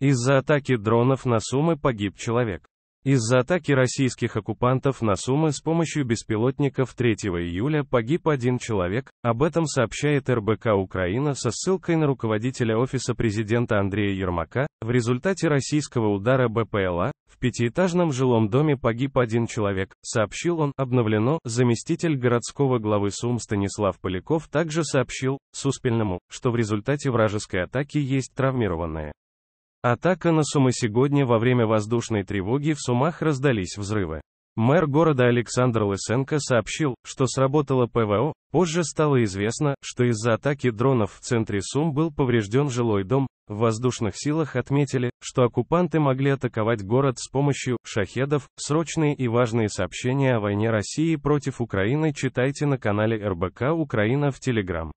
Из-за атаки дронов на Сумы погиб человек. Из-за атаки российских оккупантов на Сумы с помощью беспилотников 3 июля погиб один человек, об этом сообщает РБК Украина со ссылкой на руководителя Офиса президента Андрея Ермака. В результате российского удара БПЛА в пятиэтажном жилом доме погиб один человек, сообщил он, обновлено, заместитель городского главы Сум Станислав Поляков также сообщил, Суспельному, что в результате вражеской атаки есть травмированные. Атака на Сумы сегодня во время воздушной тревоги в Сумах раздались взрывы. Мэр города Александр Лысенко сообщил, что сработало ПВО, позже стало известно, что из-за атаки дронов в центре Сум был поврежден жилой дом, в воздушных силах отметили, что оккупанты могли атаковать город с помощью шахедов. Срочные и важные сообщения о войне России против Украины читайте на канале РБК Украина в Телеграм.